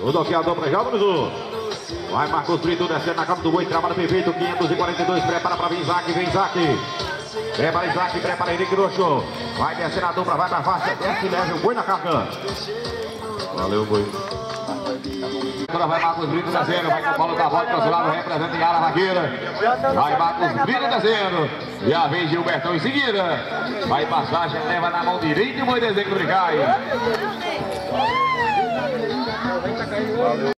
O doqueador para já, número Vai Marcos Brito descendo na cama do boi, trabalho perfeito, 542, prepara para vir Isaac, vem Isaac. Prepara Isaac, prepara Henrique Roxo. Vai descer na dupla, vai para faixa, desce e leva o boi na carga. Valeu, boi. Agora vai Marcos Brito descendo, vai com o Paulo da volta para o lado, representa área vaqueira. Vai Marcos Brito descendo. E a vez Gilbertão em seguida. Vai passagem, leva na mão direita e o boi desenho do Amen.